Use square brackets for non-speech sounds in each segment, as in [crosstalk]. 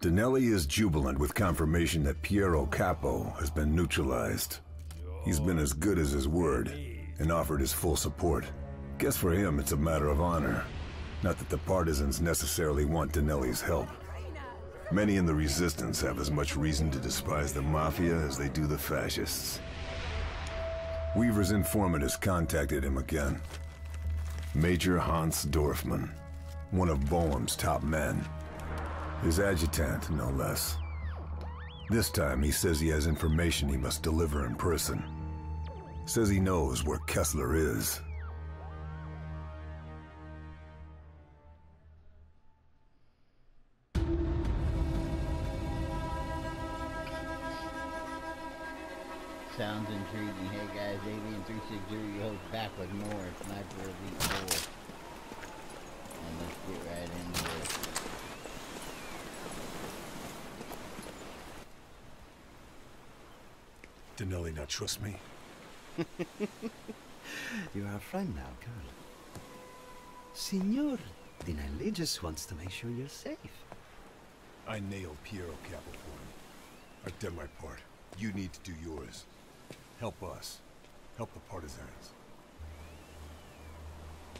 Danelli is jubilant with confirmation that Piero Capo has been neutralized. He's been as good as his word and offered his full support. Guess for him it's a matter of honor. Not that the partisans necessarily want Danelli's help. Many in the Resistance have as much reason to despise the Mafia as they do the Fascists. Weaver's informant has contacted him again. Major Hans Dorfman, one of Boehm's top men. His adjutant, no less. This time he says he has information he must deliver in person. Says he knows where Kessler is. Sounds intriguing. Hey guys, Alien 360 host back with more Sniper Elite 4. And let's get right into it. Danelli not trust me? [laughs] You are a friend now, Colonel. Signor Danelli just wants to make sure you're safe. I nailed Piero him. I've done my part. You need to do yours. Help us. Help the partisans.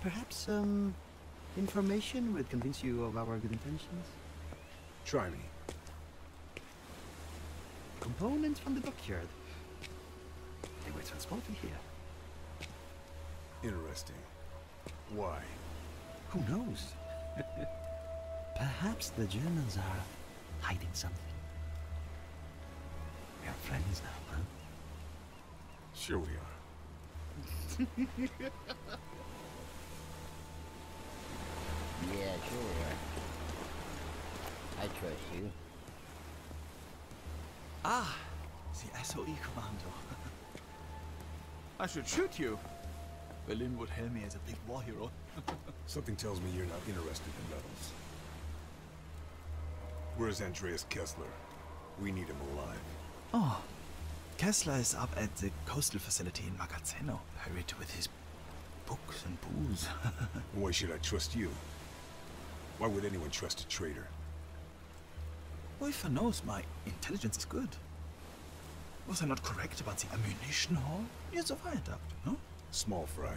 Perhaps, um, information would convince you of our good intentions? Try me. Components from the dockyard. They were transported here. Interesting. Why? Who knows? [laughs] Perhaps the Germans are hiding something. We are friends now, huh? Sure we are. [laughs] Yeah, sure we are. I trust you. Ah, the SOE commando. [laughs] I should shoot you. Berlin would hail me as a big war hero. [laughs] Something tells me you're not interested in medals. Where's Andreas Kessler? We need him alive. Oh, Kessler is up at the coastal facility in Magazzeno, buried with his books and booze. [laughs] Why should I trust you? Why would anyone trust a traitor? Wolfer knows my intelligence is good. Was I not correct about the ammunition hall? Ihr so weiter, no? Small fry.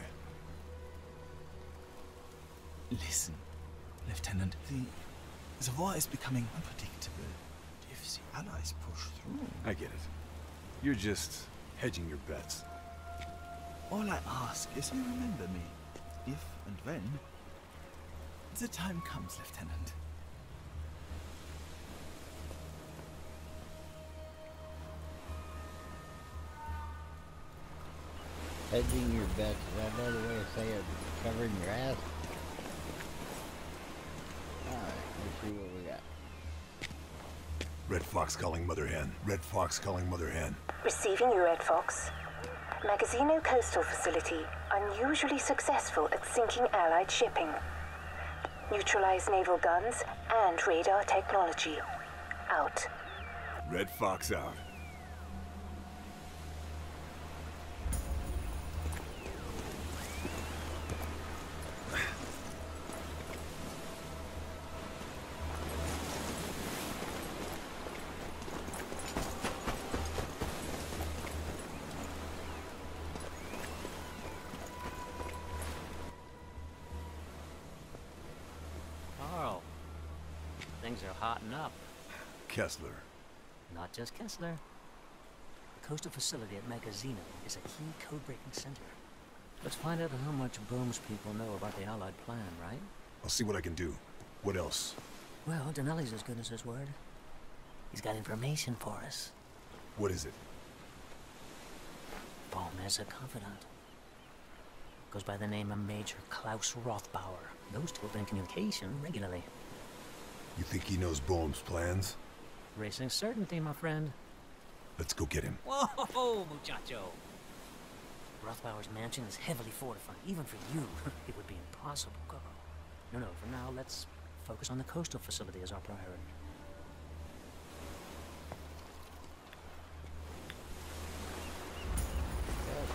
Listen, Lieutenant, the, the war is becoming unpredictable. If the Allies push through... I get it. You're just hedging your bets. All I ask is you remember me, if and when the time comes, Lieutenant. Hedging your bets. Is that another way to say it? Covering your ass? Alright, let's see what we got. Red Fox calling Mother Hen. Red Fox calling Mother Hen. Receiving you, Red Fox. Magazzeno Coastal Facility, unusually successful at sinking Allied shipping. Neutralize naval guns and radar technology. Out. Red Fox out. Carl, things are hotting up. Kessler. Not just Kessler. The coastal facility at Magazzeno is a key code-breaking center. Let's find out how much Boehm's people know about the Allied plan, right? I'll see what I can do. What else? Well, Danelli's as good as his word. He's got information for us. What is it? Boehm has a confidant. Goes by the name of Major Klaus Rothbauer. Those two have been in communication regularly. You think he knows Boehm's plans? Racing certainty, my friend. Let's go get him. Whoa, muchacho! Rothbauer's mansion is heavily fortified. Even for you, [laughs] it would be impossible, Carl. No, no, for now, let's focus on the coastal facility as our priority.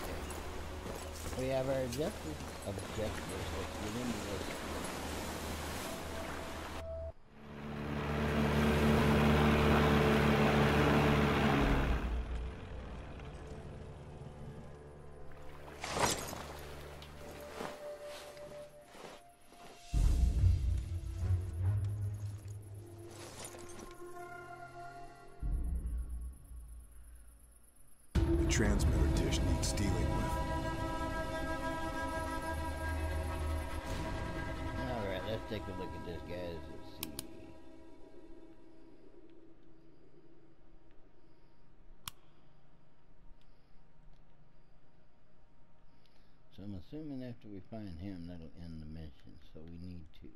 Okay. We have our objectives. Objectives. Let's transmitter dish needs dealing with. Alright, let's take a look at this, guys. Let's see. So I'm assuming after we find him, that'll end the mission. So we need to.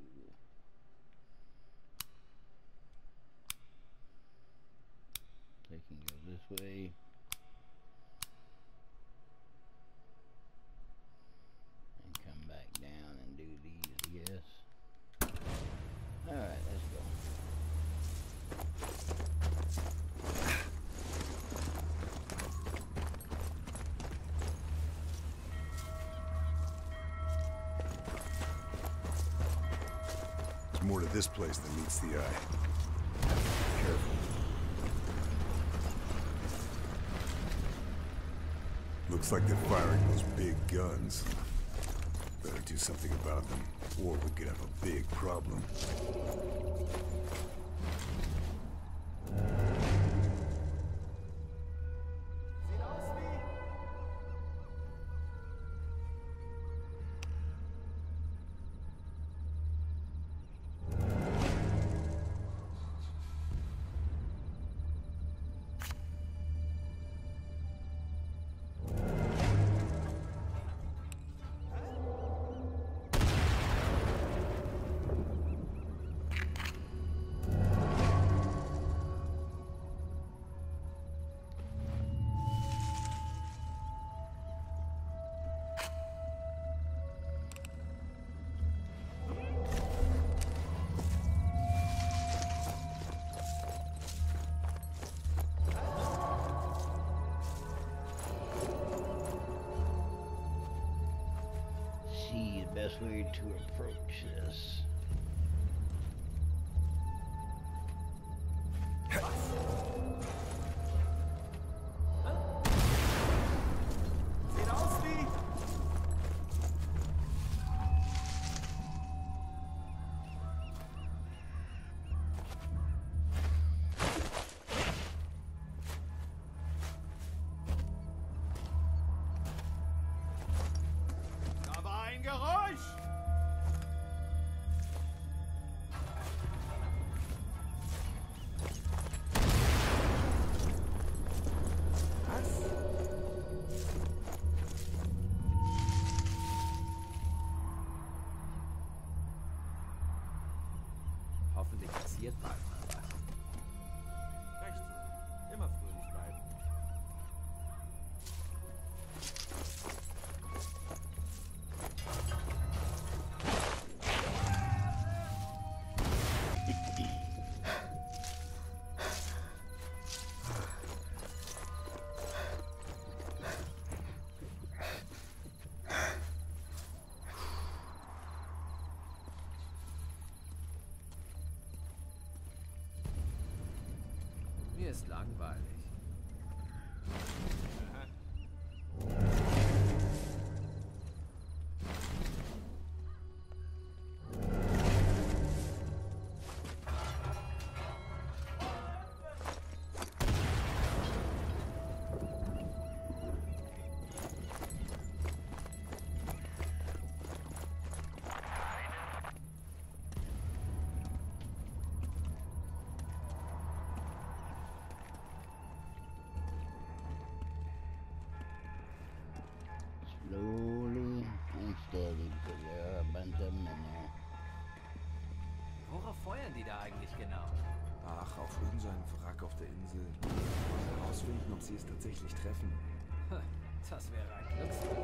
They can go this way. This place than meets the eye. Careful. Looks like they're firing those big guns. Better do something about them, or we could have a big problem. Best way to approach this. 10 tak. Ist langweilig. Tatsächlich treffen. [laughs] Das wäre ein Glücksgriff.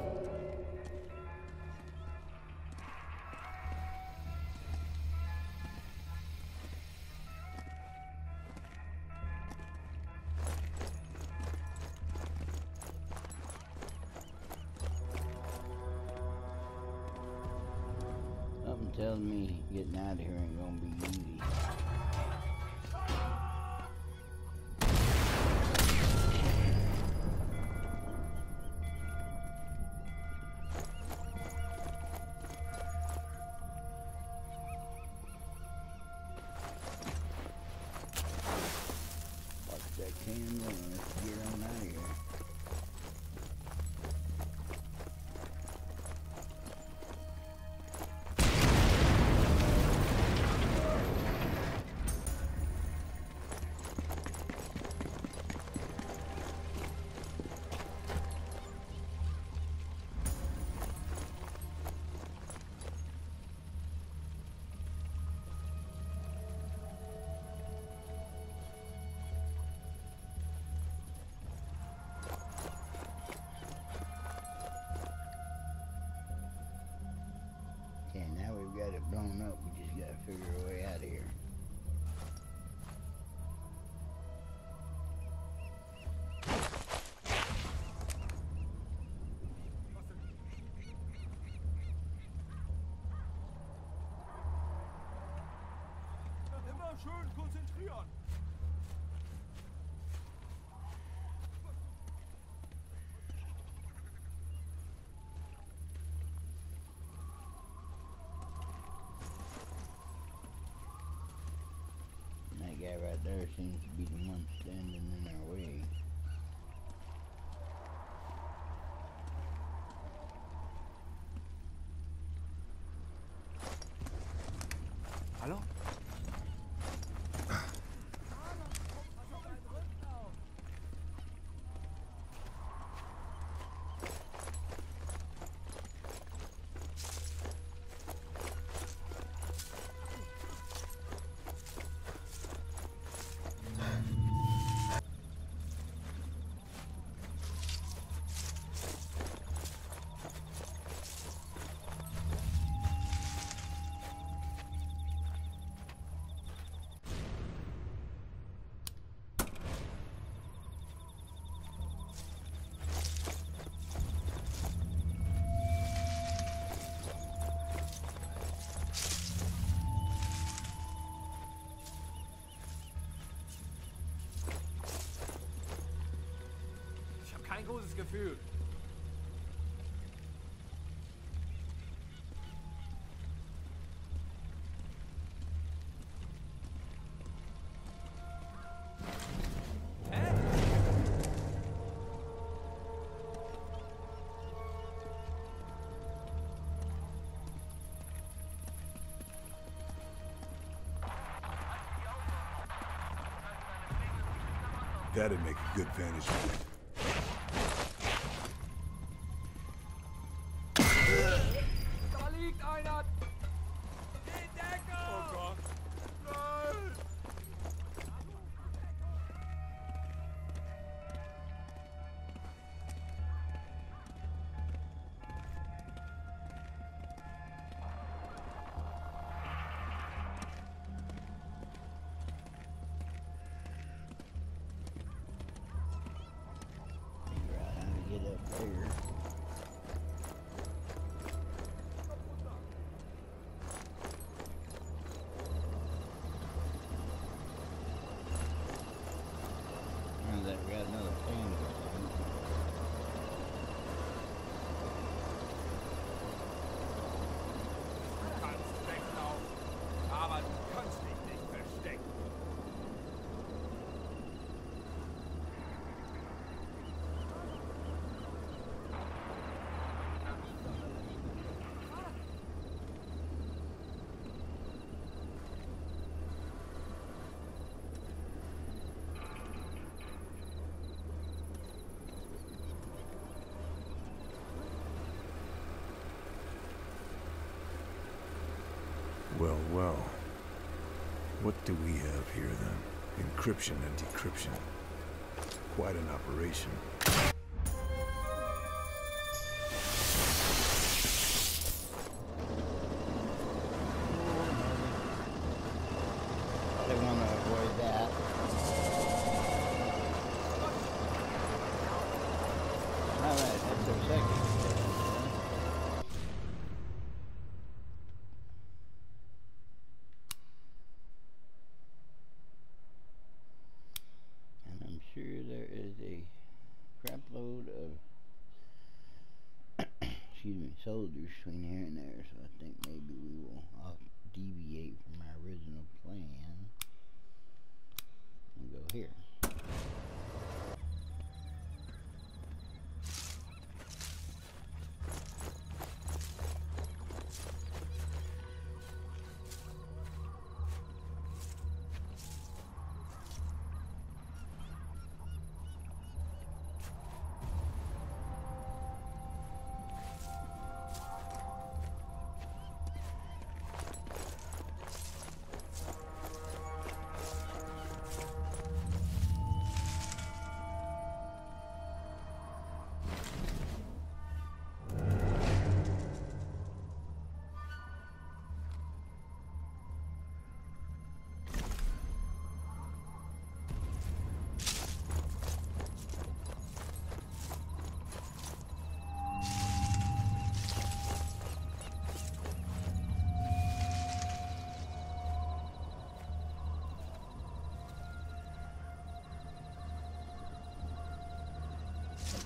Something tells me getting out of here blown up. We just gotta figure a way out of here. Schön konzentrieren. Guy right there seems to be the one standing in our way. Gutes Gefühl. That'd make a good vantage point. Einer! We got another Well, well. What do we have here then? Encryption and decryption. Quite an operation. Soldiers between here and there, so I think maybe we will uh, deviate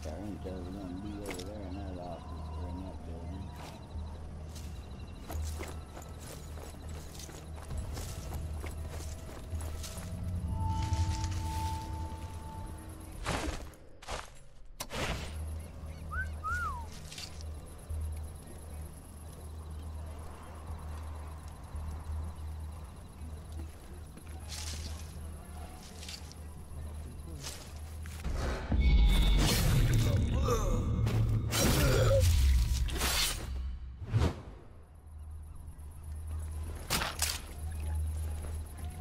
I think I was gonna be over there.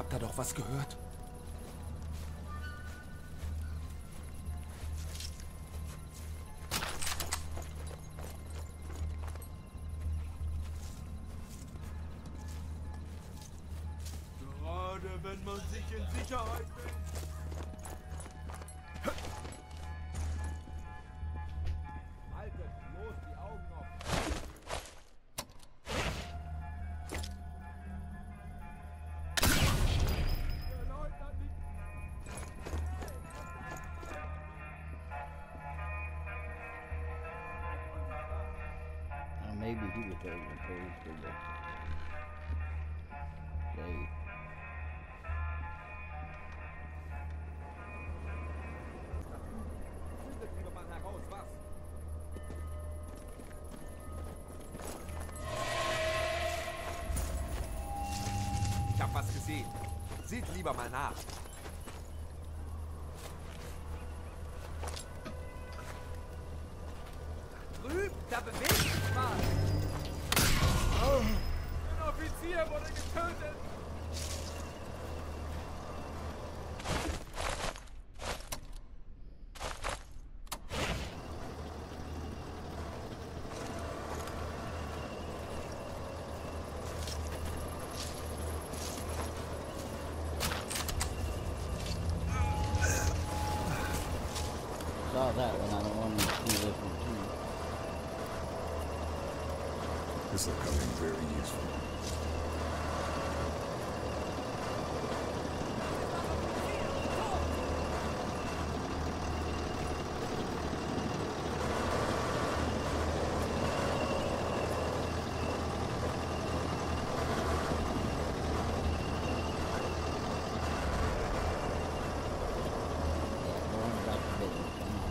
Hab da doch was gehört. Maybe he was over opposed to the they Findet lieber mal heraus, was? Ich hab was gesehen. Seht lieber mal nach. That one. I don't want to this one too. This will come in very useful. Yeah, go on about the business. Come on.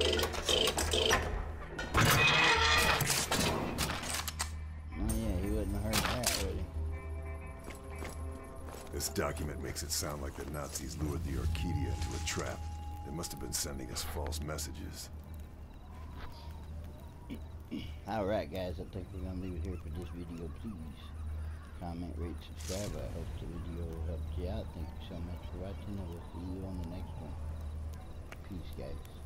Oh, this document makes it sound like the Nazis lured the Orchidia into a trap. They must have been sending us false messages. Alright guys, I think we're gonna leave it here for this video. Please comment, rate, subscribe. I hope the video helped you out. Thank you so much for watching and we'll see you on the next one. Peace guys.